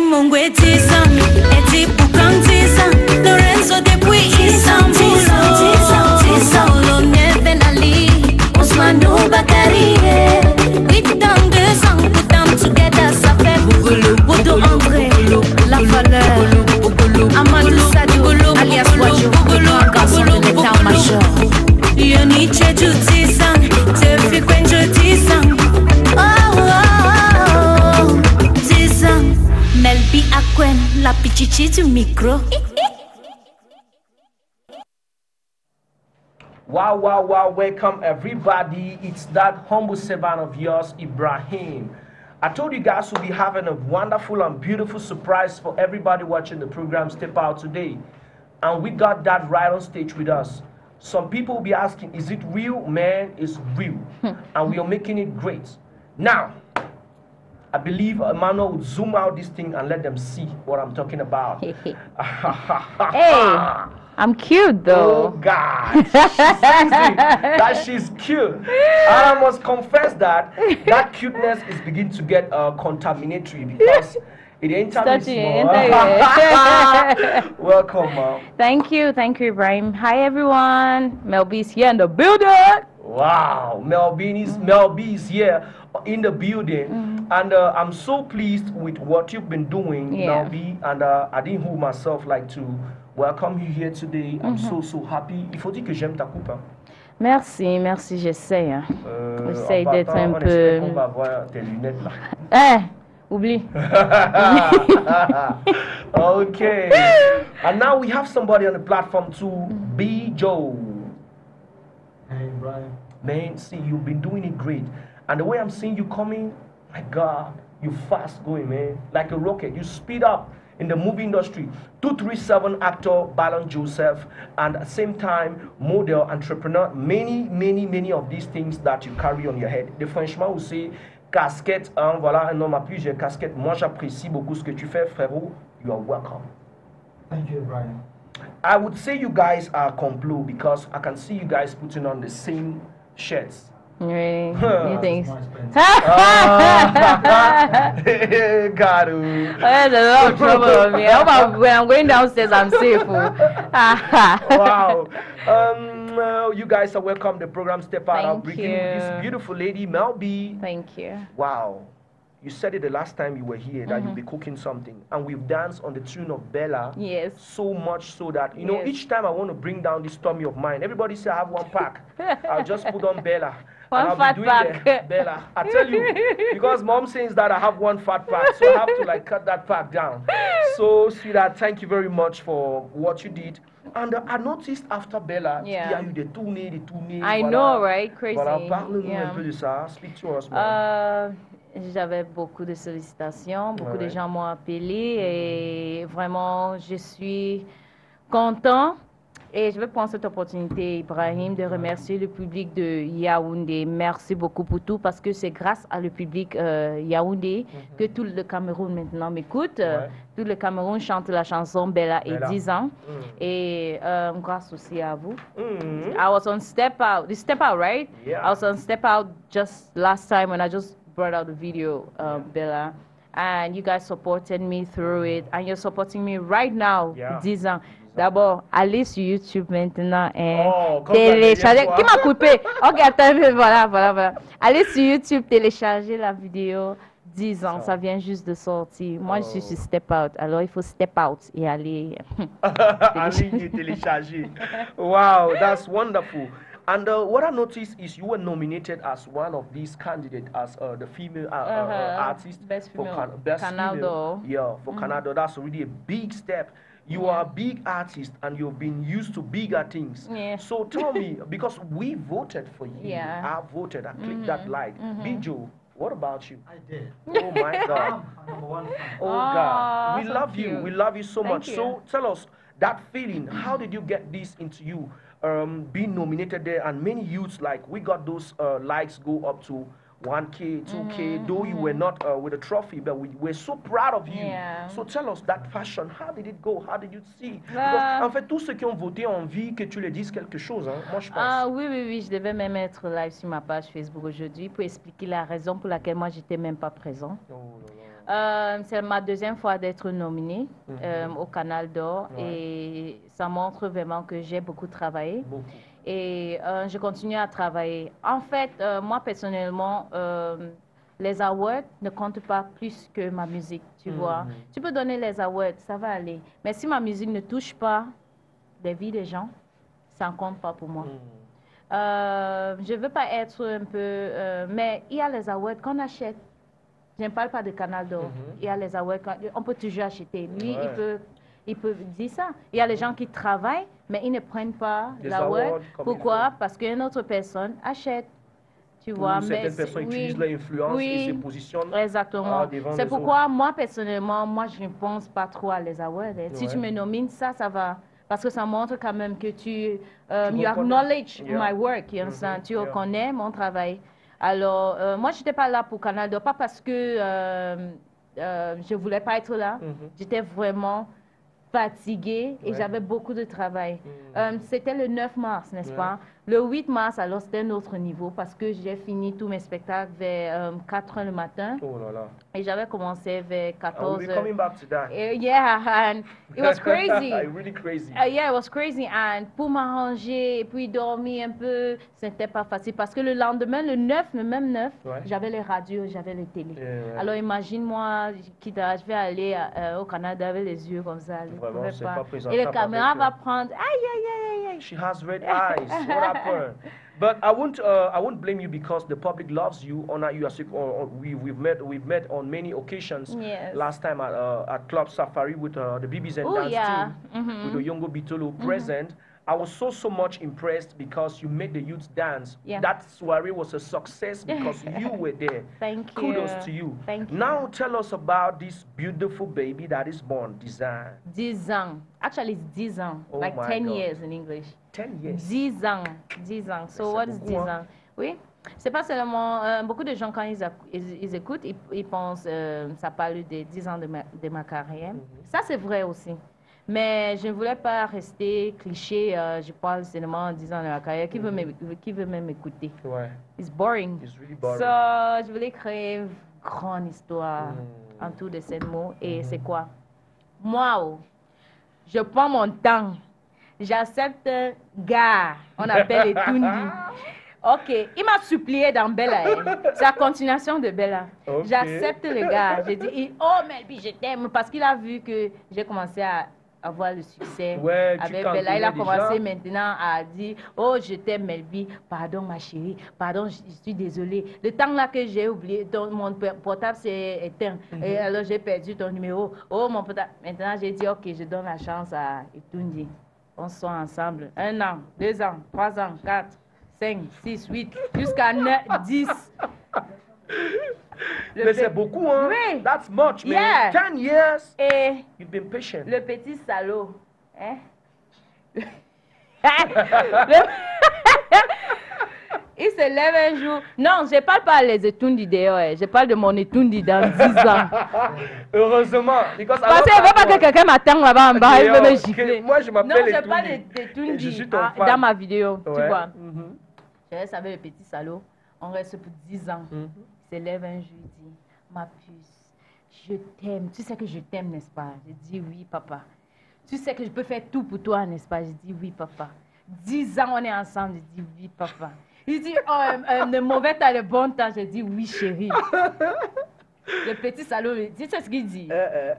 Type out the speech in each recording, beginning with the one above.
Mungu eti sami, eti ukang Chichitu Micro. Wow, wow, wow, welcome everybody. It's that humble servant of yours, Ibrahim. I told you guys we'll be having a wonderful and beautiful surprise for everybody watching the program Step Out today. And we got that right on stage with us. Some people will be asking, is it real? Man, it's real. Hmm. and we are making it great. Now, I believe Emmanuel would zoom out this thing and let them see what I'm talking about. hey, I'm cute though. Oh God, that she's cute. I must confess that that cuteness is beginning to get uh, contaminatory because. It ain't Welcome, mom. Thank you, thank you, Ibrahim. Hi, everyone. Mel is here in the building. Wow, Melby is, Mel B is here in the building. Mm -hmm. And uh, I'm so pleased with what you've been doing, yeah. Naomi, and uh, I didn't hold myself like to welcome you here today. I'm mm -hmm. so, so happy. Il faut dire que j'aime ta coupe. Hein. Merci, merci, j'essaie. Hein. Euh, j'essaie d'être un peu... On va voir tes lunettes là. Eh, oublie. okay. And now we have somebody on the platform too, mm -hmm. B. Joe. Hey, Brian. Man, see, you've been doing it great. And the way I'm seeing you coming, my God, you fast going, man. Like a rocket. You speed up in the movie industry. 237 actor Balon Joseph, and at the same time, model, entrepreneur. Many, many, many of these things that you carry on your head. The Frenchman will say, casquette, hein, voilà, un homme a plusieurs casquettes. Moi, j'apprécie beaucoup ce que tu fais, frérot. You are welcome. Thank you, Brian. I would say you guys are complot because I can see you guys putting on the same shirts. Really? You think? Got it. There's a lot of trouble on me. I hope I'm, when I'm going downstairs, I'm safe. oh. wow. Um, uh, you guys are welcome. The program Step Out. I'll Thank bring you this beautiful lady, Mel B. Thank you. Wow. You said it the last time you were here that Mm-hmm. you'll be cooking something. And we've danced on the tune of Bella. Yes. So much so that, you know, Yes. each time I want to bring down this tummy of mine, everybody say I have one pack. I'll just put on Bella. One and I'll fat be doing pack. the Bella. I tell you, because mom says that I have one fat pack, so I have to like cut that pack down. So, sweetheart, thank you very much for what you did. And uh, I noticed after Bella, Yeah. il y a eu des tournées, des tournées. I know, right? Crazy. Voilà, parle-nous Yeah. un peu de ça. Speak to us, man. Euh, J'avais beaucoup de sollicitations, beaucoup Ouais. de gens m'ont appelé et vraiment, je suis content. Et je vais prendre cette opportunité, Ibrahim, de remercier le public de Yaoundé. Merci beaucoup pour tout parce que c'est grâce à le public euh, Yaoundé que tout le Cameroun maintenant m'écoute. Ouais. Tout le Cameroun chante la chanson Bella et Bella. 10 ans. Mm. Et euh, grâce aussi à vous. Mm. I was on Step Out. The Step Out, right? Yeah. I was on Step Out just last time when I just brought out the video, um, Bella. And you guys supported me through it. And you're supporting me right now, Yeah. 10 ans. D'abord, allez sur YouTube maintenant et Oh, téléchargez. Qui m'a coupé? Ok, attends, voilà, voilà, voilà. Allez sur YouTube, téléchargez la vidéo. 10 ans, Ça. ça vient juste de sortir. Moi, je suis Oh. sur Step Out. Alors, il faut Step Out et aller. et téléchargé. Wow, that's wonderful. And uh, what I noticed is you were nominated as one of these candidates as uh, the female uh, uh, Uh-huh. artist Best for female. Can- best Canal female. Yeah, for Canada, that's already a big step. You are a big artist and you've been used to bigger things. Yeah. So tell me, because we voted for you, Yeah. I voted, I clicked that like. Bijo, what about you? I did. Oh my God. I'm a number one fan. Oh Aw, God, we so love you. We love you so Thank much. you. So tell us that feeling. How did you get this into you? Um, being nominated there, and many youths like we got those uh, likes go up to 1k, 2k. Mm-hmm, Though you were not uh, with a trophy, but we we're so proud of you. Yeah. So tell us that passion. How did it go? How did you see? Because, en fait, tous ceux qui ont voté ont envie que tu leur dises quelque chose. Hein? Moi, je pense. Ah oui, oui, oui, je devais même être live sur ma page Facebook aujourd'hui pour expliquer la raison pour laquelle moi, j'étais même pas présent. Oh là là. Euh, c'est ma deuxième fois d'être nominée Mhm. euh, au Canal d'Or Ouais. et ça montre vraiment que j'ai beaucoup travaillé Beaucoup. et euh, je continue à travailler. En fait, moi personnellement, les awards ne comptent pas plus que ma musique, tu vois. Mhm. Tu peux donner les awards, ça va aller. Mais si ma musique ne touche pas les vies des gens, ça ne compte pas pour moi. Mm. Euh, je veux pas être un peu... euh, mais il y a les awards qu'on achète. Je ne parle pas de Canal d'Or. Mhm. Il y a les awards qu'on on peut toujours acheter. Lui, il, peut, il peut dire ça. Il y a les gens qui travaillent, mais ils ne prennent pas il Pourquoi? Parce qu'une autre personne achète. Tu Ou vois, mais certaines personnes oui. utilisent leur influence Oui. et se positionnent. Exactement. C'est pourquoi moi, personnellement, moi, je ne pense pas trop à les awards. Si tu me nomines, ça, ça va. Parce que ça montre quand même que tu, euh, Tu you acknowledge Yeah. my work, you? Mhm, tu yeah. reconnais mon travail. Alors, euh, moi, je n'étais pas là pour Canada, pas parce que euh, euh, je ne voulais pas être là. Mhm. J'étais vraiment fatiguée et Ouais. j'avais beaucoup de travail. Mhm. C'était le 9 mars, n'est-ce Ouais. pas? Le 8 mars, alors c'était un autre niveau parce que j'ai fini tous mes spectacles vers euh, 4 heures le matin Oh là là. et j'avais commencé vers I will 14 be heures. coming back to that. Eh, yeah, and it was crazy. really crazy. Uh, yeah, it was crazy. And pour m'arranger et puis dormir un peu, c'était pas facile parce que le lendemain, le 9, le même 9, Ouais. j'avais les radios, j'avais les télé. Yeah. Alors imagine-moi, je vais aller euh, au Canada avec les yeux comme ça. Vraiment, pas. pas Et le caméra va prendre. Aïe, aïe, aïe, aïe, aïe. She has red eyes. But I won't. Uh, I won't blame you because the public loves you. Honor you as you. Or, or we we've met. We've met on many occasions. Yes. Last time at uh, at Club Safari with uh, the BBs and Oh, dance yeah. team Mhm. with the Yongo Bitolo present. I was so so much impressed because you made the youth dance. Yeah. That soiree was a success because you were there. Thank you. Kudos to you. Thank you. Now tell us about this beautiful baby that is born. 10 ans. Actually, it's 10 ans. Oh like 10 God. years in English. Ten years. 10 ans. 10 ans. c'est So, what is beaucoup, 10 hein. Oui. C'est pas seulement. euh, beaucoup de gens, quand ils, ils, ils écoutent, ils, ils pensent euh, ça parle des 10 ans de ma, de ma carrière. Mhm. Ça, c'est vrai aussi. Mais je ne voulais pas rester cliché. euh, je parle seulement 10 ans de ma carrière. Qui veut Mhm. m'é- qui veut même écouter? Ouais. It's boring. It's really boring. So, je voulais créer une grande histoire Mm. autour de ces mots. Et c'est quoi? Moi, oh, je prends mon temps. J'accepte un gars, on appelle Etundi. Ok, il m'a supplié dans Bella. hein. C'est la continuation de Bella. J'accepte le gars. J'ai dit, oh Melby, je t'aime. Parce qu'il a vu que j'ai commencé à avoir le succès Ouais, avec Bella. Il a commencé déjà. maintenant à dire, oh je t'aime Melby, pardon ma chérie, pardon, je, je suis désolée. Le temps là que j'ai oublié, ton, mon portable s'est éteint. Mhm. Et alors j'ai perdu ton numéro. Oh mon portable. Maintenant j'ai dit, ok, je donne la chance à Etundi. On soit ensemble. Un an, deux ans, trois ans, quatre, cinq, six, huit, jusqu'à neuf, dix. Mais c'est beaucoup, hein? Oui. That's much, man. Yeah. Ten years. Et You've been patient. le petit salaud. Hein? Le- Il se lève un jour. Non, je parle pas les étundi d'ailleurs. hein. Je parle de mon étundi dans 10 ans. Heureusement. Because I Parce love qu'il ne veut that pas que quelqu'un m'attende là-bas en bas. Il veut me gifler. que- moi, je m'appelle Non, je parle Etundi. Et je suis ton ah, fan. dans ma vidéo. Tu Ouais. vois. Mhm. Je reste avec le petit salaud. On reste pour 10 ans. Mhm. Se lève un jour, il dit Ma puce, je t'aime. Tu sais que je t'aime, n'est-ce pas? Je dis Oui, papa. Tu sais que je peux faire tout pour toi, n'est-ce pas? Je dis Oui, papa. 10 ans, on est ensemble. Je dis Oui, papa. Il dit Oh, euh, euh, le mauvais temps, le bon temps. Je dis Oui, chérie. le petit salaud, Tu sais ce qu'il dit? Euh, euh.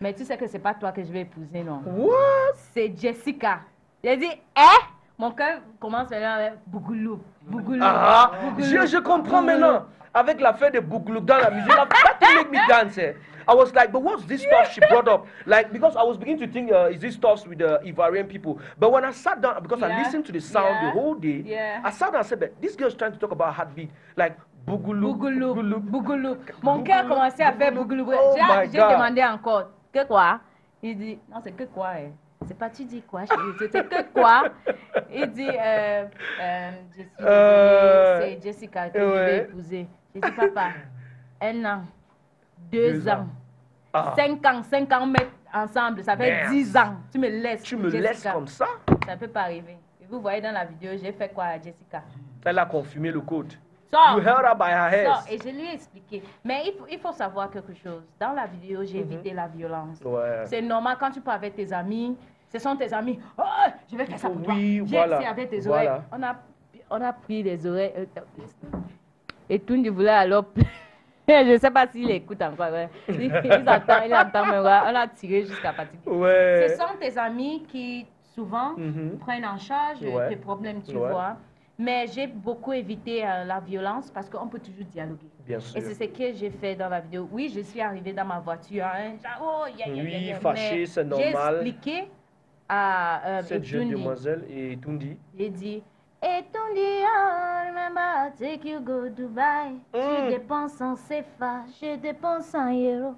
Mais tu sais que c'est pas toi que je vais épouser, non What? C'est Jessica. J'ai dit Eh Mon cœur commence maintenant avec Bougoulou. Bougoulou. Ah, Bougoulou. je, je comprends Bougoulou. maintenant. Avec l'affaire de Bouglou dans la musique, that that make me dance. eh. I was like, but what's this stuff she brought up? Like, because I was beginning to think, uh, is this stuff with the Ivorian people? But when I sat down, because I Yeah, listened to the sound yeah, the whole day, yeah. I sat down and said, but this girl's trying to talk about heartbeat. Like, Bougoulou, Bougoulou, Bougoulou. Mon cœur commençait à faire Bougoulou. Oh J'ai- demandé encore, que quoi Il dit, non, c'est que quoi hein? C'est pas tu dis quoi, c'est que quoi? Il dit, euh, euh, je suis désolée, Euh, c'est Jessica que je vais ouais. épouser. J'ai dit, papa, un an, deux, Deux ans, ans. Ah. cinq ans, cinq ans, mettre ensemble, ça fait Merde. dix ans. Tu me laisses. Tu me Jessica. laisses comme ça? Ça ne peut pas arriver. Et vous voyez dans la vidéo, j'ai fait quoi à Jessica? Elle a confirmé le code. Sors. You held her by her hair. Et je lui ai expliqué. Mais il faut, il faut savoir quelque chose. Dans la vidéo, j'ai Mhm. évité la violence. Ouais. C'est normal quand tu parles avec tes amis. Ce sont tes amis. Oh, je vais faire ça pour toi. Oui, voilà, ici avec tes voilà. oreilles. On a, on a pris les oreilles. euh, euh, Et tout le voulait alors. je ne sais pas s'il écoute encore. ouais. Il, il entend, il entend, mais ouais, on a tiré jusqu'à fatiguer. Ouais. Ce sont tes amis qui, souvent, Mhm. prennent en charge Ouais. tes problèmes, tu Ouais. vois. Mais j'ai beaucoup évité euh, la violence parce qu'on peut toujours dialoguer. Bien sûr. Et c'est ce que j'ai fait dans la vidéo. Oui, je suis arrivée dans ma voiture. Hein, genre, oh, Oui, fâchée, c'est normal. J'ai expliqué à euh, Cette jeune demoiselle et Tundi. Dit, Etundi, oh, remember, I take you go Dubai. Mm. Tu dépenses en CFA, je dépense en euros.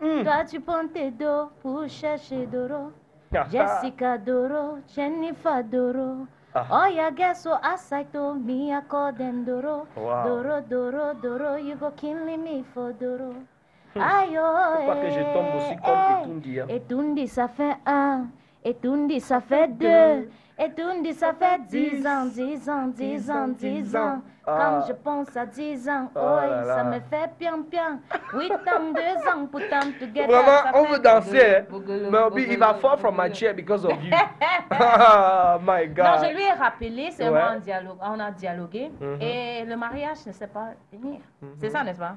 Mm. Toi, tu prends tes dos pour chercher Doro. Ah, Jessica Doro, Jennifer Doro. Ah. Oh, ya gesso asaito mi according Doro. Wow. Doro, Doro, Doro, you go killing me for Doro. Aïe, oh, Faut pas que je tombe aussi comme Etundi, hein. Etundi, ça fait un. Et Tundi, ça fait deux. Et Tundi, ça fait dix ans, dix ans, dix ans, dix ans. Ah. Quand je pense à dix ans, Oh là là. ça me fait pian pian. Huit ans, deux ans, pour temps together. Vraiment, on veut danser. Mais Obi, il va fall from my chair because of you. oh my Non, God. je lui ai rappelé, c'est Ouais. moi en dialogue, on a dialogué. Mhm. Et le mariage ne sait pas venir. C'est ça, n'est-ce pas?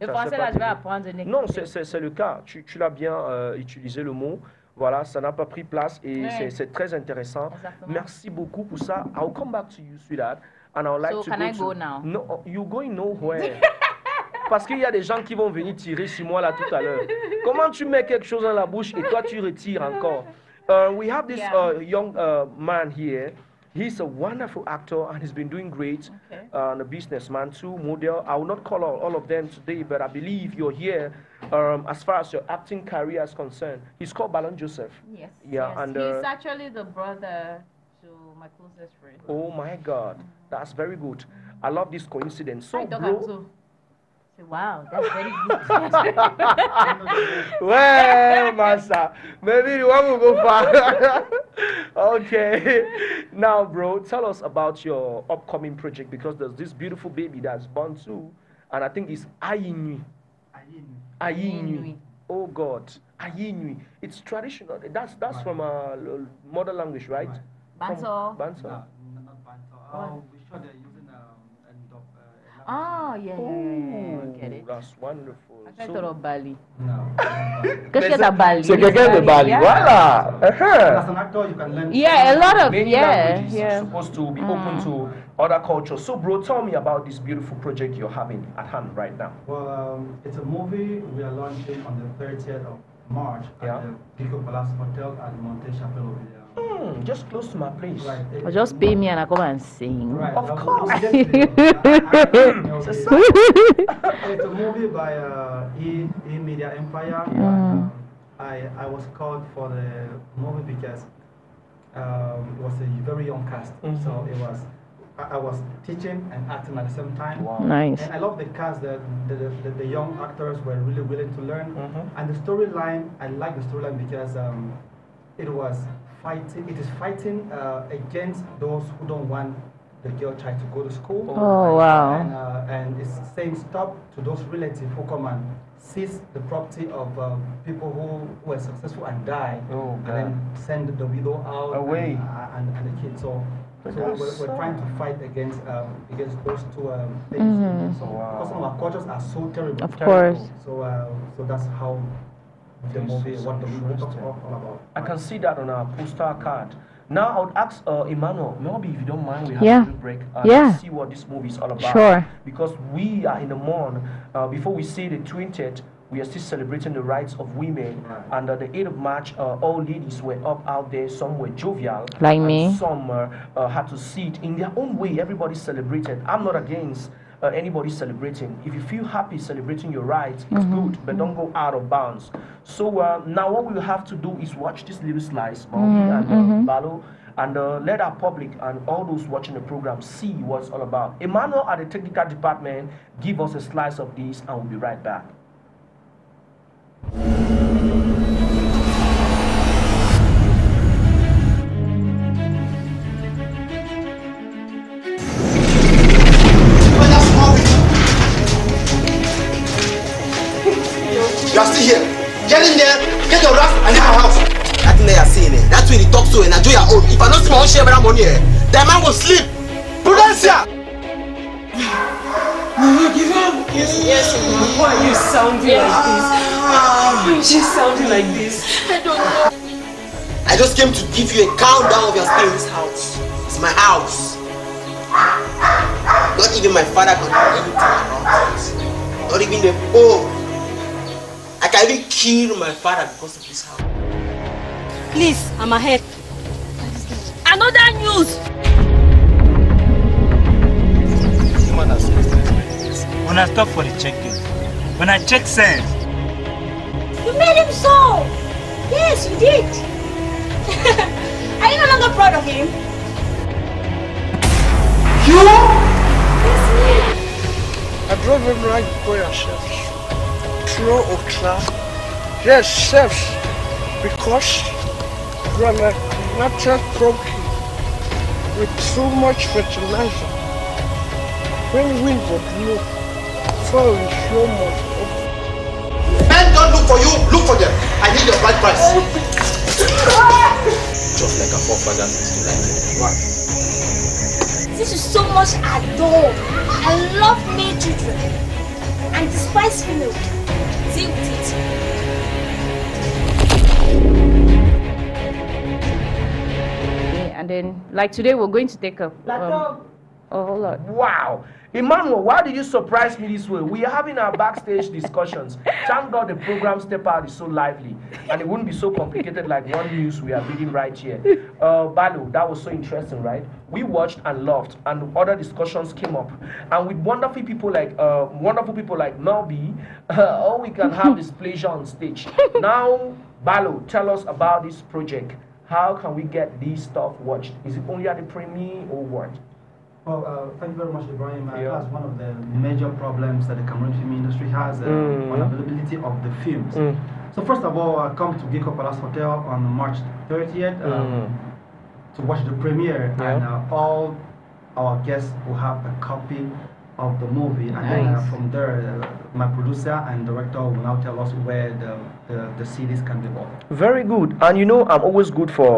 Le Ça français, là, je vais apprendre. une Non, écriture. c'est- c'est c'est le cas. Tu, tu l'as bien euh, utilisé le mot. Voilà, ça n'a pas pris place et c'est- très intéressant. Exactement. Merci beaucoup pour ça. I'll come back to you, sweetheart. And I would like So, to can go I to... go now? No, oh, you going nowhere. Parce qu'il y a des gens qui vont venir tirer sur moi là tout à l'heure. Comment tu mets quelque chose dans la bouche et toi tu retires encore? Uh, we have this Yeah. uh, young uh, man here. He's a wonderful actor and he's been doing great. Okay. Uh, and a businessman too, model. I will not call all, all of them today, but I believe you're here um, as far as your acting career is concerned. He's called Balon Joseph. Yes. Yeah, yes. and, He's uh, actually the brother to my closest friend. Oh my God, that's very good. I love this coincidence. So, bro, Wow, that's very good. well, Massa, maybe you want to go far. okay, now, bro, tell us about your upcoming project because there's this beautiful baby that's born too, and I think it's Ayinui. Ayin. Ayinui. Oh God, Ayinui. It's traditional. That's that's Right. from a mother language, right? Right. From Banto. No, not. Oh, Oh, yeah, yeah, yeah, yeah, Oh, get it. that's wonderful. I So- thought of Bali. No. Qu'est-ce que t'as Bali? C'est quelqu'un de Bali. Yeah. Voilà. Uh-huh. As an actor, you can learn. Yeah, a lot of, Many yeah, languages yeah. are supposed to be open to other cultures. So, bro, tell me about this beautiful project you're having at hand right now. Well, um, it's a movie we are launching on the 30th of March Yeah. at the Pico Palace Hotel at Monte Chapelle over there. Hmm, just close to my place. Right. it- Well, just pay me and I come and sing. Right. Of uh, course. It's a movie by uh, E, e Media Empire. Mm. Um, I, I was called for the movie because um, it was a very young cast. Mhm. So it was, I, I was teaching and acting at the same time. Wow. Nice. And I love the cast, the, the, the, the young actors were really willing to learn. Mhm. And the storyline, I like the storyline because um, it was fighting, it is fighting uh, against those who don't want the girl child to go to school. Oh, wow. And, uh, and it's saying stop to those relatives who come and seize the property of um, people who were successful and die, Oh, and then send the widow out Away. And, uh, and, and the kids. So, so we're, we're trying to fight against um, against those two um, things. Mhm. So, Wow. because some of our cultures are so terrible. Of Terrible. course. So, uh, so that's how the movie, what the movie talks all, all about. I can see that on our poster card. Now I would ask uh, Emmanuel, maybe if you don't mind, we have Yeah. a little break and Yeah. see what this movie is all about. Sure. Because we are in the morning, uh, before we see the 20th, we are still celebrating the rights of women. Right. And uh, the 8th of March, uh, all ladies were up out there. Some were jovial. Like me. Some uh, uh, had to sit in their own way. Everybody celebrated. I'm not against uh, anybody celebrating. If you feel happy celebrating your rights, it's good, but don't go out of bounds. So uh, now what we have to do is watch this little slice, Bobby and uh, Balo, and uh, let our public and all those watching the program see what it's all about. Emmanuel at the technical department, give us a slice of this, and we'll be right back. Get in there, get your wrap and leave my house. That thing that you are saying, eh? That's when you talk so and I do your own. If I don't see my own share of that money, eh? That man will sleep. Prudencia! Yes, why are you sounding like this? Why are you sounding like this? I don't know. I just came to give you a countdown of your stay in this house. It's my house. Not even my father can do anything about it. Not even the Pope. I can even kill my father because of this house. Please, I'm ahead. Another news! When I stop for the check-in, when I check sense, You made him so! Yes, you did! Are you no longer proud of him? I drove him right before your chef. Through Okla. Yes, chef. Because from a natural croquet with so much fertilizer. When winds are blow, fall is so much. Men don't look for you, look for them. I need your bride price. Just like a forefather used to like. What? This is so much adore. I love male children and despise female. And then, like today, we're going to take a. Um, oh, on. Wow. Emmanuel, why did you surprise me this way? We are having our backstage discussions. Thank God the program Step Out is so lively and it wouldn't be so complicated like one news we are reading right here. Uh, Balu, that was so interesting, right? We watched and loved, and other discussions came up. And with wonderful people like uh, wonderful people like Nobi, uh, all we can have is pleasure on stage. Now, Balu, tell us about this project. How can we get this stuff watched? Is it only at the premiere or what? Well, uh, thank you very much, Ibrahim. Uh, Yeah. That's one of the major problems that the Cameroon film industry has uh, Mm. on availability of the films. Mm. So first of all, I come to Gecko Palace Hotel on March 30th um, to watch the premiere, Yeah. and uh, all our guests will have a copy of the movie, and then uh, from there, uh, my producer and director will now tell us where the the, the CDs can be bought. Very good. And you know, I'm always good for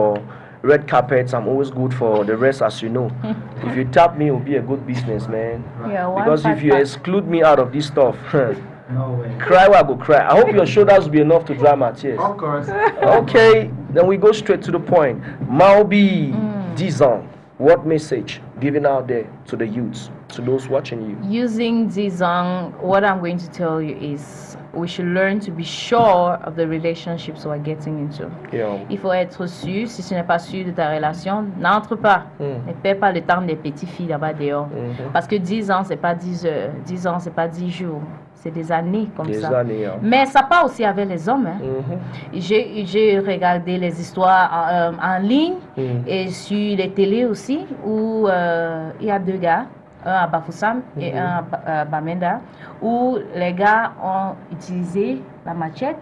red carpets. I'm always good for the rest, as you know. if you tap me, it'll be a good business, man. Yeah, one Because if you exclude me out of this stuff, No way. cry where I go cry. I hope your shoulders will be enough to dry my tears. Of course. Okay, then we go straight to the point. Malby mm. Dizon, what message giving out there to the youths, to those watching you? Using Zizang, what I'm going to tell you is we should learn to be sure of the relationships we're getting into. Yeah. Il faut être sûr, si tu n'es pas sûr de ta relation, n'entre pas. Mm. Ne perds pas le temps des petites filles là-bas dehors. Mhm. Parce que 10 ans, c'est pas 10 heures. 10 ans, c'est pas 10 jours. C'est des années comme Des ça. années, hein. Mais ça part aussi avec les hommes. hein. Mhm. J'ai j'ai regardé les histoires en, euh, en ligne Mm. et sur les télés aussi où euh, il y a deux gars, un à Bafoussam et Mhm. un à Ba- euh, Bamenda, où les gars ont utilisé la machette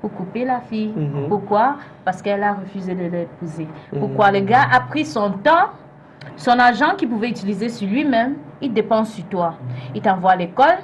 pour couper la fille. Mhm. Pourquoi? Parce qu'elle a refusé de l'épouser. Mhm. Pourquoi? Le gars a pris son temps, son argent qu'il pouvait utiliser sur lui-même, il dépense sur toi. Il t'envoie à l'école,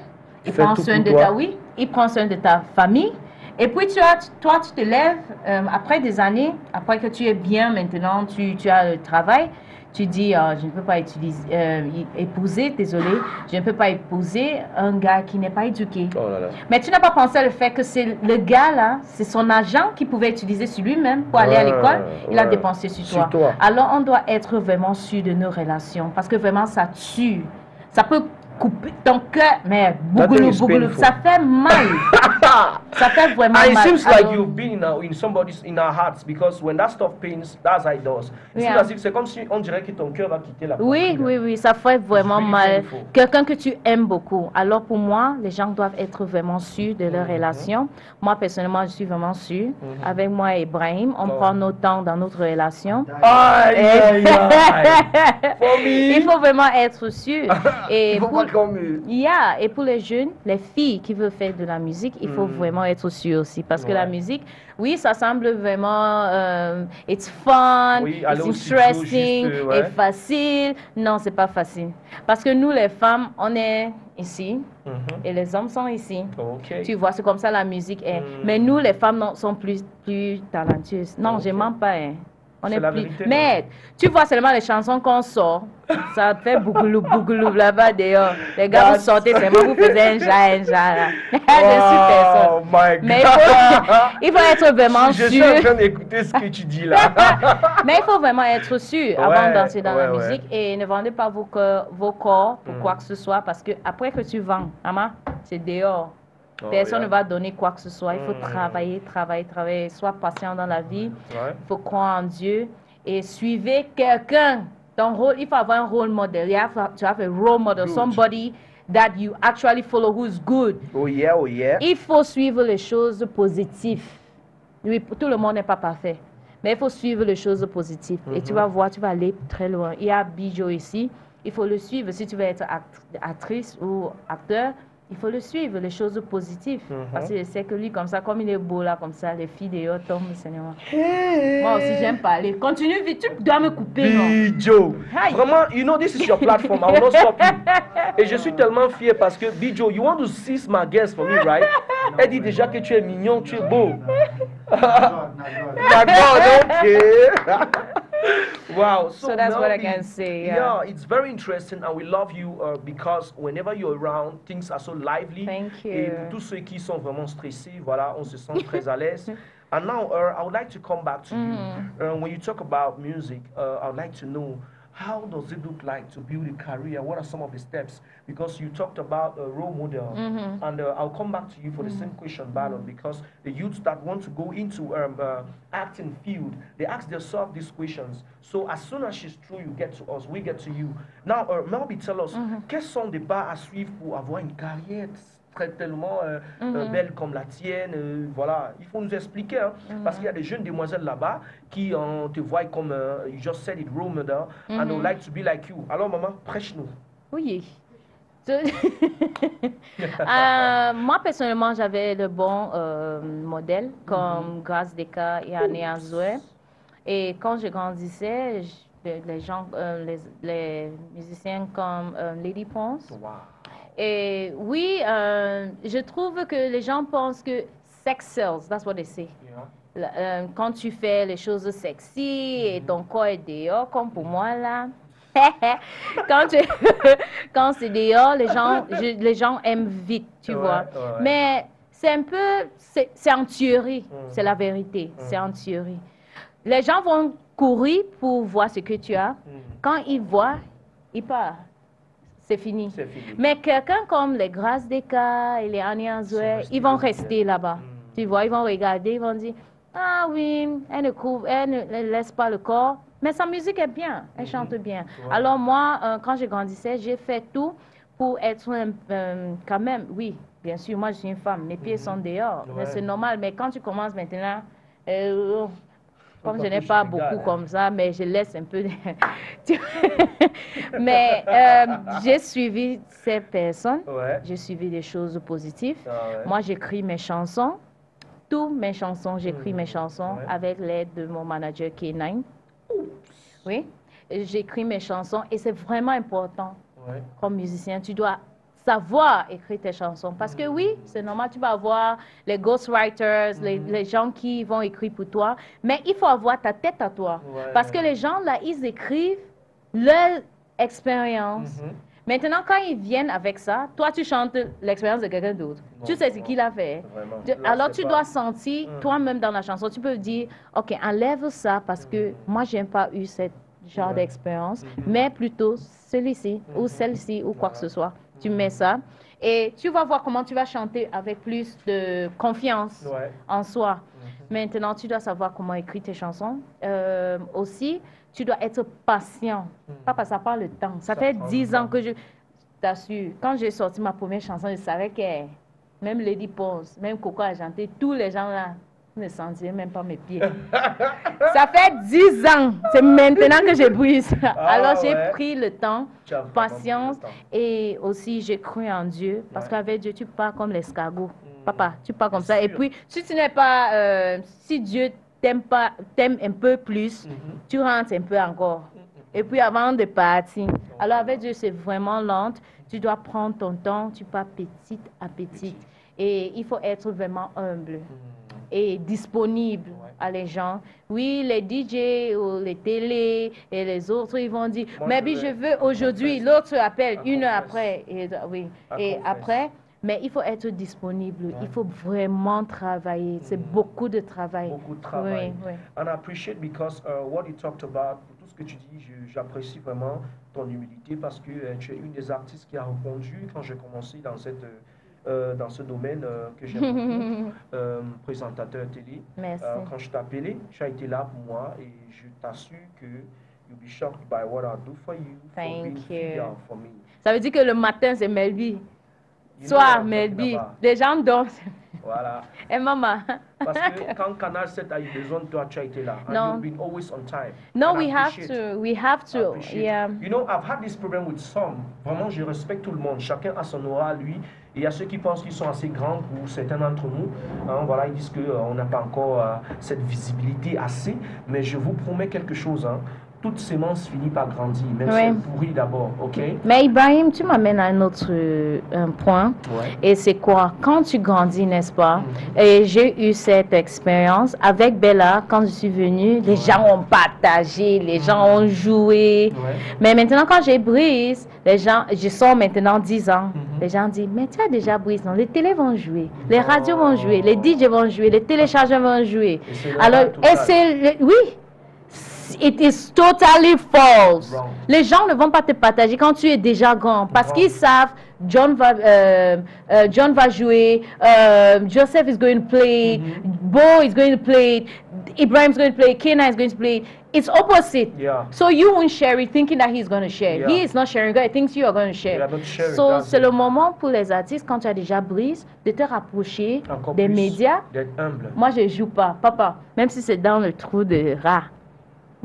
il prend soin de toi. ta oui, il prend soin de ta famille. Et puis tu as, toi, tu te lèves euh, après des années, après que tu es bien maintenant, tu, tu as le travail, tu dis, Ah, je ne peux pas utiliser, euh, épouser, désolé, je ne peux pas épouser un gars qui n'est pas éduqué. Oh là là. Mais tu n'as pas pensé à le fait que c'est le gars là, c'est son agent qu'il pouvait utiliser sur lui-même pour aller à l'école? Il a dépensé sur, Sur toi. toi. Alors on doit être vraiment sûr de nos relations parce que vraiment ça tue. Ça peut couper ton cœur, mais bougoulou, bougoulou, ça fait mal. ça fait vraiment And it mal. seems like Alors- you've been in, our, in somebody's in our hearts because when that stuff pains, that's how it does. Yeah. as if c'est comme si on dirait que ton cœur va quitter la Oui, oui, oui, ça fait vraiment really mal. Quelqu'un que tu aimes beaucoup. Alors pour moi, les gens doivent être vraiment sûrs de leur relation. Moi, personnellement, je suis vraiment sûre. Mhm. Avec moi et Ibrahim, on Oh. prend notre temps dans notre relation. Aïe, aïe, aïe. For me. Il faut vraiment être sûr. Et Il faut pour, pas comme. Yeah, et pour les jeunes, les filles qui veulent faire de la musique, il faut Mm. vraiment être sûr aussi. Parce que la musique, oui, ça semble vraiment. euh, it's fun, Oui, it's interesting, juste, ouais. et facile. Non, c'est pas facile. Parce que nous, les femmes, on est ici Mhm. et les hommes sont ici. Tu vois, c'est comme ça la musique est. Mm. Mais nous, les femmes, non, sont plus, plus talentueuses. Non, je Ok. mens pas. hein. On est plus. Mais tu vois seulement les chansons qu'on sort. Ça fait bougoulou, bougoulou là-bas dehors. Les gars, vous sortez seulement, vous faites un jar, un jar. là. Je suis personne. Oh my God. Mais il faut, il faut être vraiment Je suis en sûr. train d'écouter ce que tu dis là. Mais il faut vraiment être sûr avant Ouais, de danser dans la ouais. musique et ne vendez pas vos, cœurs- vos corps pour Mm. quoi que ce soit parce que après que tu vends, Ama, c'est dehors. Oh, Personne ne va donner quoi que ce soit. Il faut Mm. travailler, travailler, travailler. Sois patient dans la vie. Il faut croire en Dieu et suivez quelqu'un. Ton rôle, il faut avoir un role model. You have to have a role model, Good. somebody that you actually follow who's good. Oh yeah, oh yeah. Il faut suivre les choses positives. Oui, tout le monde n'est pas parfait. Mais il faut suivre les choses positives. Et tu Mhm. vas voir, tu vas aller très loin. Il y a Bijo ici. Il faut le suivre. Si tu veux être act- actrice ou acteur, il faut le suivre, les choses positives. Mhm. Parce que je sais que lui, comme ça, comme il est beau là, comme ça, les filles dehors tombent, Seigneur. Hey. Moi aussi, j'aime parler. Continue vite, tu dois me couper, non? Bijo. Vraiment, you know, this is your platform. I will not stop you. Et je suis tellement fier parce que, Bijo, you want to seize my guest for me, right? Elle dit déjà que tu es mignon, tu es beau. God, not God. My God, okay. wow. So that's what I can say, yeah. it's very interesting and we love you uh, because whenever you're around, things are so lively. Thank Et you. pour tous ceux qui sont vraiment stressés, voilà, on se sent très à l'aise. And now, uh, I would like to come back to Mm-hmm. you. Uh, when you talk about music, uh, I would like to know how does it look like to build a career? What are some of the steps? Because you talked about a role model, Mm-hmm. and uh, I'll come back to you for the same question, Balon, because the youths that want to go into um, uh, acting field, they ask themselves these questions. So as soon as she's through, you get to us, we get to you. Now, uh, Melby, tell us, quels sont des pas à suivre pour avoir une carrière très tellement euh, euh, belle comme la tienne. euh, voilà, il faut nous expliquer, hein, parce qu'il y a des jeunes demoiselles là-bas qui euh, te voient comme, euh, you just said it, role model, and Mm-hmm. they would like to be like you. Alors, maman, prêche-nous. Oui. Moi, personnellement, j'avais de bons euh, modèles comme Grace Deka et Anne Azoué. Et quand je grandissais, je- les gens, les, les musiciens comme Lady Ponce. Wow. Et oui, euh, je trouve que les gens pensent que sex sells, that's what they say. Yeah. Euh, quand tu fais les choses sexy et ton corps est dehors, comme pour moi là. quand tu- quand c'est dehors, les gens, je- les gens aiment vite, tu Ouais, vois. ouais. Mais c'est un peu, c'est en théorie, Mhm. c'est la vérité, c'est en théorie. Les gens vont courir pour voir ce que tu as. Quand ils voient, ils partent. C'est fini. Mais quelqu'un comme les Grâces Deka et les restés ils vont rester là-bas. Mm. Tu vois, ils vont regarder, ils vont dire Ah oui, elle ne, couvre, elle ne laisse pas le corps, mais sa musique est bien, elle chante bien. Alors, moi, euh, quand je grandissais, j'ai fait tout pour être euh, quand même, oui, bien sûr, moi je suis une femme, mes pieds sont dehors. Ouais. c'est normal. Mais quand tu commences maintenant, euh, comme je n'ai pas beaucoup comme ça, mais je laisse un peu. de- mais euh, j'ai suivi ces personnes, Ouais. j'ai suivi des choses positives. Ah ouais. Moi, j'écris mes chansons, toutes mes chansons, j'écris Mhm. mes chansons Ouais. avec l'aide de mon manager K9. Oui, j'écris mes chansons et c'est vraiment important comme musicien. Tu dois savoir écrire tes chansons. Parce que oui, c'est normal, tu vas avoir les ghostwriters, les, Mhm. les gens qui vont écrire pour toi, mais il faut avoir ta tête à toi. Ouais. Parce que les gens, là, ils écrivent leur expérience. Mhm. Maintenant, quand ils viennent avec ça, toi, tu chantes l'expérience de quelqu'un d'autre. Tu sais ce qu'il a fait. Vraiment. Tu- Là, Alors, tu pas- dois sentir Mm. toi-même dans la chanson. Tu peux dire, OK, enlève ça parce que moi, je n'ai pas eu ce genre Ouais. d'expérience, mais plutôt celui-ci ou celle-ci ou quoi que ce soit. Tu mets ça et tu vas voir comment tu vas chanter avec plus de confiance Ouais. en soi. Mhm. Maintenant, tu dois savoir comment écrire tes chansons. Euh, aussi, tu dois être patient. Mhm. Papa, ça prend le temps. Ça, Ça fait prend le 10 temps. ans que je t'assure. Quand j'ai sorti ma première chanson, je savais que même Lady Ponce, même Coco Argenté, tous les gens là ne sentirait même pas mes pieds. ça fait 10 ans. C'est maintenant que j'ai pris ça. Ah, Alors j'ai ouais. pris le temps, patience pris le temps. et aussi j'ai cru en Dieu. Parce Ouais. qu'avec Dieu, tu pars comme l'escargot. Mm. Papa, tu pars comme ça. Et puis, si tu n'es pas, euh, si Dieu t'aime pas, t'aime un peu plus, Mhm. tu rentres un peu encore. Et puis avant de partir. Alors avec Dieu, c'est vraiment lente. Tu dois prendre ton temps, tu pars petite à petite. Et il faut être vraiment humble et disponible Ouais. à les gens. Oui, les DJ ou les télés et les autres, ils vont dire, mais je puis vais- je veux aujourd'hui, l'autre appelle une heure après. Et, oui. À et confesse. après, mais il faut être disponible. Ouais. Il faut vraiment travailler. C'est Mhm. beaucoup de travail. Beaucoup de travail. Oui, oui. And I appreciate because uh, what you talked about, tout ce que tu dis, j'apprécie vraiment ton humilité parce que euh, tu es une des artistes qui a répondu quand j'ai commencé dans, cette, euh, euh, dans ce domaine euh, que j'aime beaucoup, euh, présentateur télé. Merci. Euh, quand je t'ai appelé, tu as été là pour moi et je t'assure que you'll be shocked by what I do for you, for Thank being you. for me. Ça veut dire que le matin, c'est Melby. Soir, Melby. Les gens dorment. Voilà. Et maman. Parce que quand Canal 7 a eu besoin de toi, tu as été là. And No. you've been always on time. No, And we have to. We have to. appreciate. Yeah. You know, I've had this problem with some. Vraiment, je respecte tout le monde. Chacun a son aura à lui. Il y a ceux qui pensent qu'ils sont assez grands pour certains d'entre nous. Hein, voilà, ils disent qu'on n'a pas encore euh, cette visibilité assez. Mais je vous promets quelque chose. Hein. Toute sémence finit par grandir, même si Oui. elle pourrit d'abord. OK? Mais Ibrahim, tu m'amènes à un autre euh, un point. Ouais. Et c'est quoi? Quand tu grandis, n'est-ce pas? Mhm. Et j'ai eu cette expérience avec Bella. Quand je suis venue, les gens ont partagé, les gens ont joué. Ouais. Mais maintenant, quand j'ai Brise, les gens, je sors maintenant 10 ans. Mhm. Les gens disent, mais tu as déjà Brise, non? Les télés vont jouer, les radios vont jouer, les DJ vont jouer, les téléchargeurs vont jouer. Et Alors, et c'est, oui, it is totally false. Wrong. Les gens ne vont pas te partager quand tu es déjà grand parce qu'ils savent John va, euh, euh, John va jouer, euh, Joseph is going to play, Mm-hmm. Bo is going to play, Ibrahim is going to play, Kena is going to play. It's opposite. Yeah. So you won't share it thinking that he's going to share. Yeah. He is not sharing, he thinks you are going to share. So c'est le moment pour les artistes, quand tu as déjà brise, de te rapprocher Encore des plus médias moi, je joue pas, papa. Même si c'est dans le trou de rat.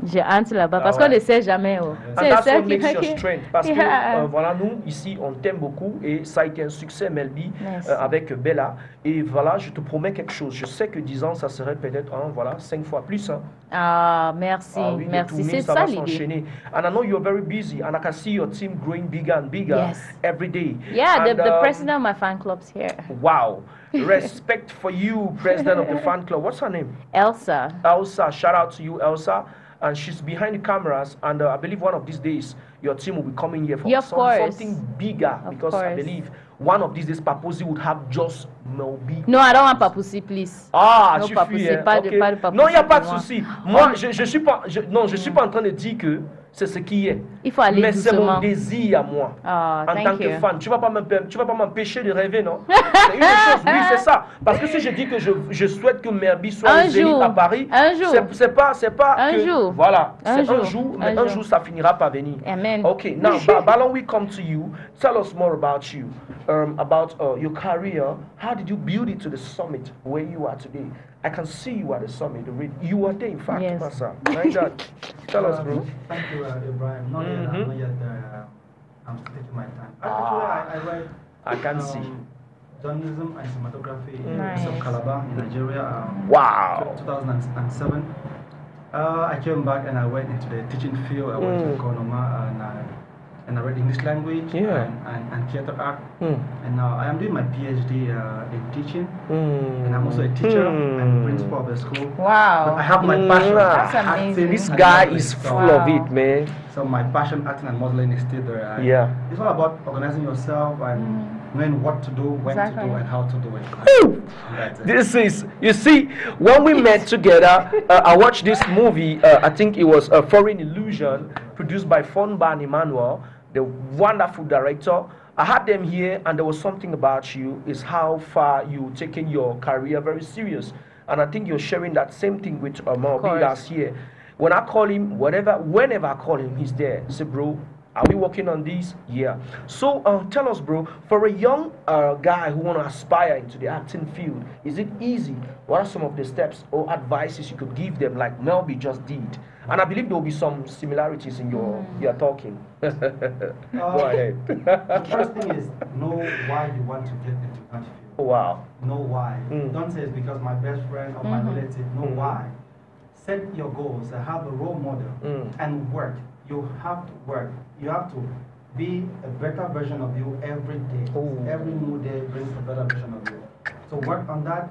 Je hante là-bas Ah parce ouais. qu'on ne sait jamais. Oh. C'est ça what qui- makes your strength. Parce que, Yeah. euh, voilà, nous, ici, on t'aime beaucoup et ça a été un succès, Melby, euh, avec Bella. Et voilà, je te promets quelque chose. Je sais que 10 ans, ça serait peut-être, hein, voilà, 5 fois plus. Hein. Ah, merci, Ah oui, merci. C'est ça ça l'idée. And I know you're very busy and I can see your team growing bigger and bigger Yes. every day. Yeah, the, And, the um, president of my fan club's here. Wow. Respect for you, president of the fan club. What's her name? Elsa. Elsa, shout out to you, Elsa. And she's behind the cameras. And uh, I believe one of these days, your team will be coming here for Yeah, some- something bigger. Of because I believe one of these days, Paposi would have just Melby. No, I don't want Papoussi, please. Ah, No tu hein? pas de- Ok. pas de Papoussi Non, il n'y a pas de souci. Moi, je, je suis pas, je- non, je suis pas en train de dire que c'est ce qui est. Il faut aller Mais c'est mon désir à moi. Ah, en tant que fan, tu tu vas pas m'empêcher de rêver, non? C'est une des choses, oui, c'est ça. Parce que si je dis que je, je souhaite que Merby soit Un jour. à Paris, Un jour. c'est- pas, c'est pas Un que- jour. Voilà, Un c'est un jour. mais Un un jour. jour ça finira par venir. Amen. Okay, now ba- Balon, we come to you. Tell us more about you, um, about uh, your career. How did you build it to the summit where you are today? I can see you at the summit. already. You were there, in fact, Yes. Massa. Like that. Tell us, bro. Um, Thank you, uh, Ibrahim. Not yet, Mhm. I'm not yet there. Uh, I'm still taking my time. Ah. Actually, I, I read I can see. journalism and cinematography in Nice. Nice. Calabar in Nigeria. Um, Wow. 2007. Uh, I came back and I went into the teaching field. I went Mm. to Konoma and I, and I read English language Yeah. and, and, and theater art. Mm. And now I am doing my PhD uh, in teaching. Mm. And I'm also a teacher Mm. and principal of the school. But Wow. I have my passion. Mwah. That's amazing. acting This guy modeling. is So- full of it, man. So my passion, acting and modeling is still there. I- Yeah. It's all about organizing yourself and knowing what to do, when to do, and how to do it. It. This is, you see, when we met together, uh, I watched this movie. Uh, I think it was A Foreign Illusion, produced by Fonban Emmanuel, the wonderful director. I had them here, and there was something about you is how far you taken your career very serious, and I think you're sharing that same thing with uh, Mo course. Bigas here. When I call him, whatever, whenever I call him, he's there. Say, bro, are we working on this? Yeah. So uh, tell us, bro, for a young uh, guy who want to aspire into the acting field, is it easy? What are some of the steps or advices you could give them, like Melby just did? And I believe there will be some similarities in your your talking. Go ahead. the first thing is know why you want to get into that field. wow. Know why. Mm. Don't say it's because my best friend or my Mhm. relative. Know Mhm. why. Set your goals have a role model Mm. and work. You have to work. You have to be a better version of you every day. Ooh. Every new day brings a better version of you. So work on that.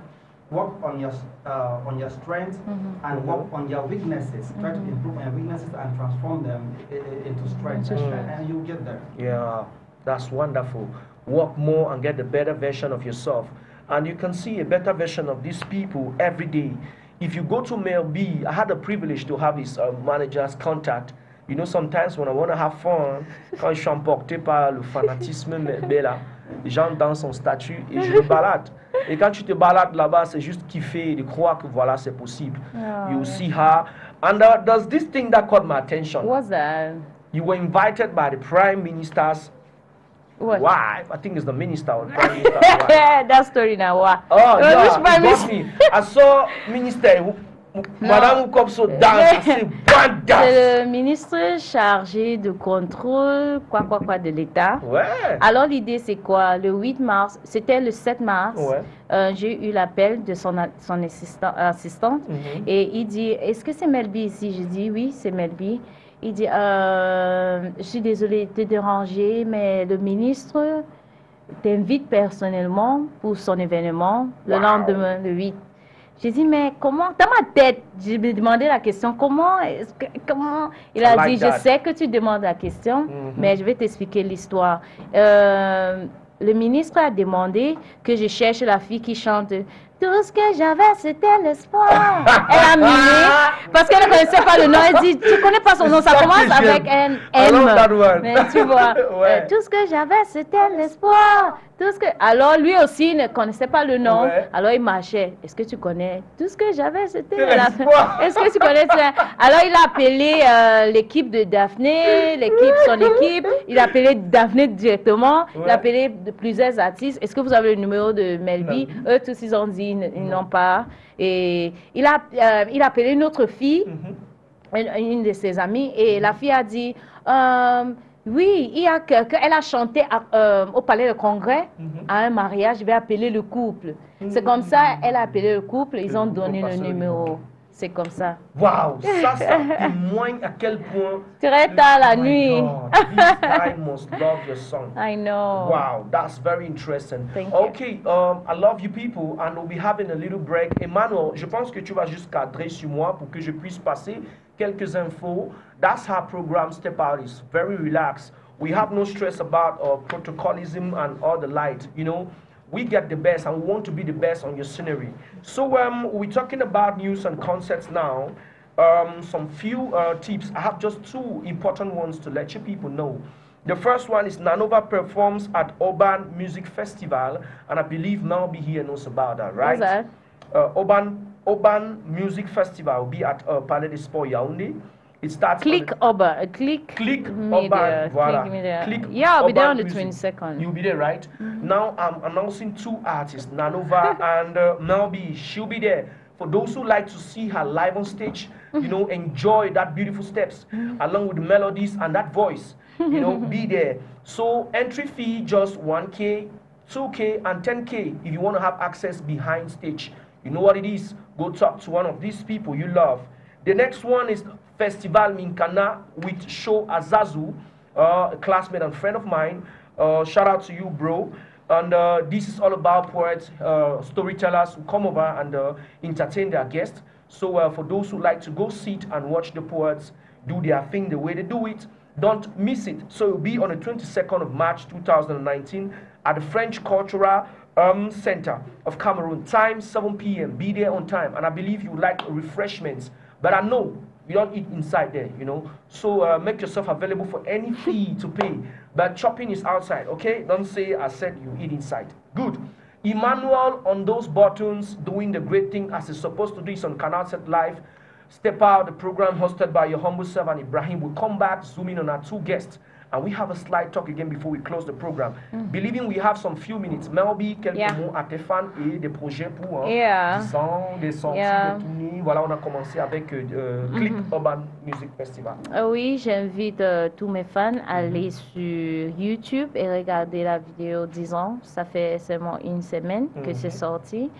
Work on your uh, on your strengths Mhm. and work on your weaknesses. Try to Mhm. improve on your weaknesses and transform them i- i- into strengths, Into and, and you'll get there. Yeah, that's wonderful. Work more and get a better version of yourself. And you can see a better version of these people every day. If you go to Mail B, I had the privilege to have his uh, manager's contact. You know, sometimes when I want to have fun, quand je suis emporté par le fanatisme mais- Bella, j'entre dans son statut et je me balade. Et quand tu te balades là-bas, c'est juste kiffer et de croire que voilà, c'est possible. Oh, you see her. And uh, there's this thing that caught my attention. What's that? You were invited by the prime ministers What? Why? I think it's the minister or the prime minister. Why? that story now. What? Oh, yeah, which prime minister? I saw minister who, madame who comes so dance. I say, one dance. C'est le ministre chargé de contrôle, quoi, quoi, quoi, de l'État. Ouais. Alors l'idée c'est quoi? Le 8 mars, c'était le 7 mars, Ouais. euh, j'ai eu l'appel de son, son assistant, assistante Mhm. et il dit, est-ce que c'est Melby ici? Je dis, oui, c'est Melby. Il dit, euh, je suis désolée de te déranger, mais le ministre t'invite personnellement pour son événement le Wow. lendemain, le 8. J'ai dit, mais comment, dans ma tête, je me demandais la question, comment, est-ce que, comment, il I a like dit, that. je sais que tu demandes la question, Mhm. mais je vais t'expliquer l'histoire. Euh, le ministre a demandé que je cherche la fille qui chante Tout ce que j'avais, c'était l'espoir. Elle a mimé parce qu'elle ne connaissait pas le nom. Elle dit Tu connais pas son nom, ça commence avec un M. Mais tu vois, Ouais. euh, tout ce que j'avais, c'était l'espoir. Tout ce que... Alors lui aussi ne connaissait pas le nom. Ouais. Alors il marchait. Est-ce que tu connais? Tout ce que j'avais, c'était l'espoir. Est-ce que tu connais? Ça Alors il a appelé euh, l'équipe de Daphné, l'équipe, son équipe. Il a appelé Daphné directement. Il a appelé plusieurs artistes. Est-ce que vous avez le numéro de Melby? Eux tous ils ont dit ils, ils n'ont pas. Et il a, euh, il a appelé une autre fille Mhm. une, une de ses amies et la fille a dit euh, oui, il y a quelqu'un, elle a chanté à- euh, au palais de congrès Mhm. à un mariage, je vais appeler le couple. C'est comme ça, elle a appelé le couple, ils ont donné le numéro. C'est comme ça. Wow, ça, ça témoigne à quel point. Très tard la nuit. God, this guy must love your song. I know. Wow, that's very interesting. Thank you. okay, um, I love you people, and we'll be having a little break. Emmanuel, je pense que tu vas juste cadrer sur moi pour que je puisse passer quelques infos. That's how program Step Out is very relaxed. We have no stress about uh, protocolism and all the light. You know, we get the best, and we want to be the best on your scenery. So um, we're talking about news and concepts now. Um, some few uh, tips. I have just two important ones to let you people know. The first one is Nanova performs at Urban Music Festival, and I believe Melby here knows about that, right? What's that? Uh, Urban Urban Music Festival will be at uh, Palais des Sports Yaoundé. It starts. Click the- Oba, uh, click, Click media, voilà. click media. Click yeah, I'll be there on the Music. 22nd. You'll be there, right? Now I'm announcing two artists, Nanova and uh, Melby. She'll be there. For those who like to see her live on stage, you know, enjoy that beautiful steps along with the melodies and that voice, you know, be there. So entry fee just 1k, 2k, and 10k if you want to have access behind stage. You know what it is? Go talk to one of these people you love. The next one is Festival Minkana with Show Azazu, uh, a classmate and friend of mine. Uh, shout out to you, bro. And uh, this is all about poets, uh, storytellers who come over and uh, entertain their guests. So uh, for those who like to go sit and watch the poets do their thing the way they do it, don't miss it. So it'll be on the 22nd of March 2019 at the French Cultural um, Center of Cameroon. Time 7 p.m. Be there on time. And I believe you like refreshments. But I know you don't eat inside there, you know. So uh, make yourself available for any fee to pay. But shopping is outside, okay? Don't say I said you eat inside. Good. Emmanuel on those buttons doing the great thing as he's supposed to do is on Canal Set Live. Step out the program hosted by your humble servant Ibrahim. We'll come back, zoom in on our two guests, and we have a slide talk again before we close the program. Believing we have some few minutes. Melby, quelques Yeah. mots à tes fans et des projets pour hein, Yeah. 10 ans, des sorties, Yeah. des tournées. Voilà, on a commencé avec euh, euh, Click Urban Music Festival. Euh, oui, j'invite euh, tous mes fans à Mhm. aller sur YouTube et regarder la vidéo 10 ans. Ça fait seulement une semaine que c'est Mhm. sorti.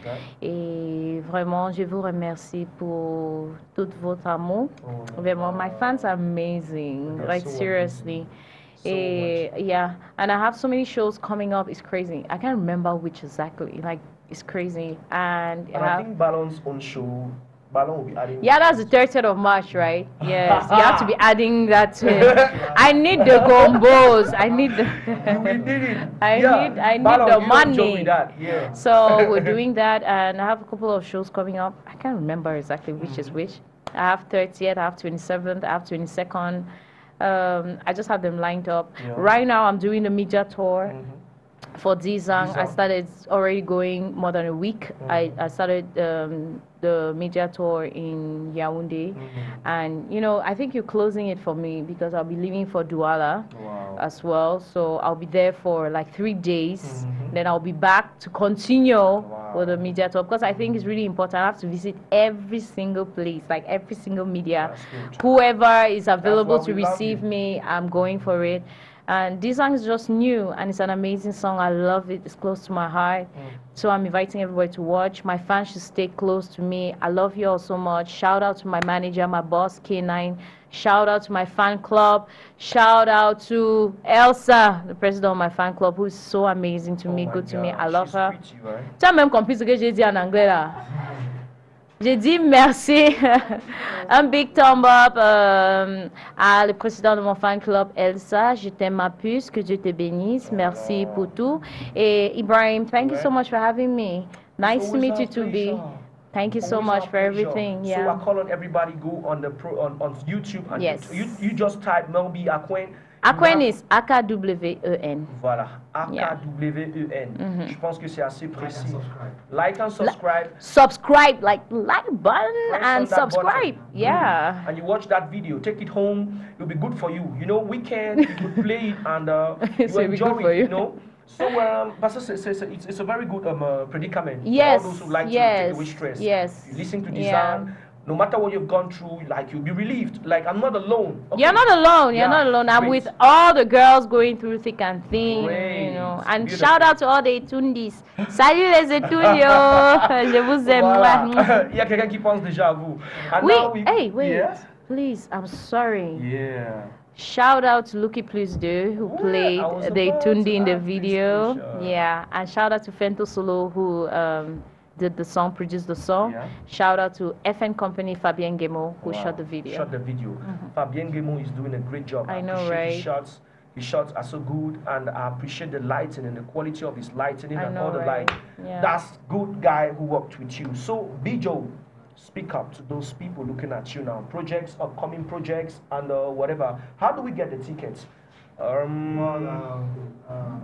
Et vraiment, je vous remercie pour tout votre amour. Oh, Vraiment, my fans are amazing. They're like so seriously. So Eh, yeah, and I have so many shows coming up. It's crazy. I can't remember which exactly. Like it's crazy. And, And I I think Ballon's on show, Ballon will be adding. yeah, that's the 30th of March, right? Yes, you have to be adding that. To I need the gombos. I need the. We did it. I yeah. need- I need Ballon, the you don't joke money. Yeah. So we're doing that, and I have a couple of shows coming up. I can't remember exactly which is which. I have 30th, I have 27th, I have 22nd. Um, I just have them lined up. Yeah. Right now, I'm doing the media tour Mhm. for Dizang. I started already going more than a week. I, I started um, the media tour in Yaoundé. Mhm. And, you know, I think you're closing it for me because I'll be leaving for Douala. Wow. as well. So I'll be there for like three days. Mhm. Then I'll be back to continue Wow. With the media tour because I think it's really important. I have to visit every single place, like every single media. Whoever is available to receive me, I'm going for it. And this song is just new and it's an amazing song. I love it. It's close to my heart. Mm. So I'm inviting everybody to watch. My fans should stay close to me. I love you all so much. Shout out to my manager, my boss, K9. Shout out to my fan club. Shout out to Elsa, the president of my fan club, who is so amazing to Oh me, good to me. I love she's her. pretty, right? Tu as même compris ce que j'ai dit merci. Un big thumb up euh, à le président de mon fan club, Elsa. Je t'aime ma puce. Que Dieu te bénisse. Merci pour tout. Et Ibrahim, thank you so much for having me. Nice to meet you pleasure. Thank you so much for everything. So Yeah. I call on everybody go on the pro on, on YouTube and Yes. you, you just type Melby Aquin. Aquen is A-K-W-E-N. Voilà, Yeah. A-K-W-E-N. Mhm. Je pense que c'est assez Like and subscribe. Like and subscribe. Subscribe, like like button Press and subscribe. button. Yeah. Mm. And you watch that video, take it home. It'll be good for you. You know, weekend you could play it and uh, you So enjoy it. you. You know. So um, but it's, it's, it's, it's, it's a very good um, uh, predicament. for all those who like to take away stress. yes. You listen to this Yeah. No matter what you've gone through, like you'll be relieved. Like I'm not alone. Okay. You're not alone. You're Yeah, not alone. I'm great. with all the girls going through thick and thin, Great. you know. And Beautiful. shout out to all the Etundis. Salut les Etunios. Je vous aime. Voilà. Il y a quelqu'un qui pense déjà à vous. And Oui. now we- Hey, wait. Yes? Please, I'm sorry. Yeah. Shout out to Lucky Please Do who played the about Tundi to in the video. Yeah, and shout out to Fento Solo who um, did the song, produced the song. Yeah. Shout out to FN Company Fabien Gemo who Wow. shot the video. Shot the video. Fabien Guimont is doing a great job. I know, appreciate His right? shots. His shots are so good, and I appreciate the lighting and the quality of his lighting I and know, all the right? light. Yeah. That's good guy who worked with you. So, Bijo, speak up to those people looking at you now. Projects, upcoming projects, and uh, whatever. How do we get the tickets? Um, Well, uh, uh,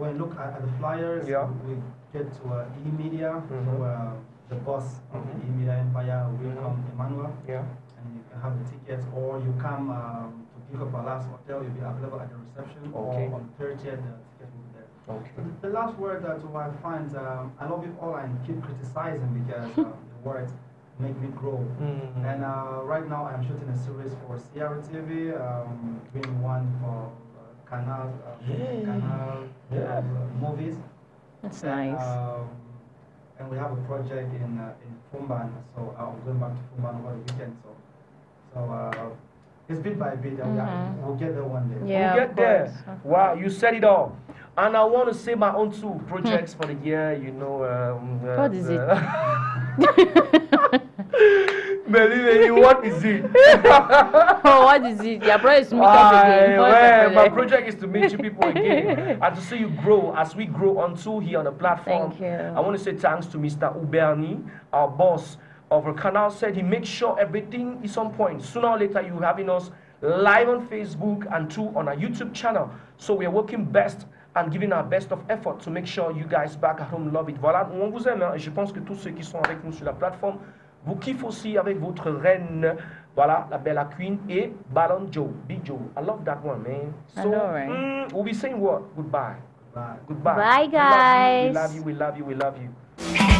when look at, at the flyers, Yeah. we get to uh, E-Media, Mhm. so, uh, the boss of the Mhm. E-Media Empire will Mhm. come, Emmanuel, yeah. and you can have the tickets, or you come um, to pick up a last hotel, you'll be available at the reception, Okay. or on the 30th, the ticket will be there. Okay. The, the last word that I find, um, I love you all and keep criticizing because um, the words make me grow. Mhm. And uh, right now I'm shooting a series for Sierra TV, um, doing one for Canal, uh, Yeah. Canal Yeah. uh, movies. That's And, nice. Um, and we have a project in uh, in Fumban, so I'm going back to Fumban over the weekend. So, so uh, it's bit by bit, and we are- Mhm. we'll get there one day. Yeah, we'll get there. course, Wow, you said it all. And I want to say my own two projects for the year, you know. Um, uh, What is it? Believe me, what is it? oh, what is it? Your brother is to meet us Aye, again. Well, my project? project is to meet you people again and to see you grow as we grow onto here on the platform. Thank you. I want to say thanks to Mr. Uberni, our boss of our canal. Said he makes sure everything is on point. Sooner or later, you having us live on Facebook and too on our YouTube channel. So we are working best and giving our best of effort to make sure you guys back at home love it. Voilà, on vous aime hein, et je pense que tous ceux qui sont avec nous sur la plateforme vous kiffent aussi avec votre reine. Voilà, la belle queen et Ballon Joe, Big Joe. I love that one, man. I So, know, right? mm, we'll be saying what? Goodbye. Bye. Goodbye. Bye, We love you, guys. We love you. We love you. We love you.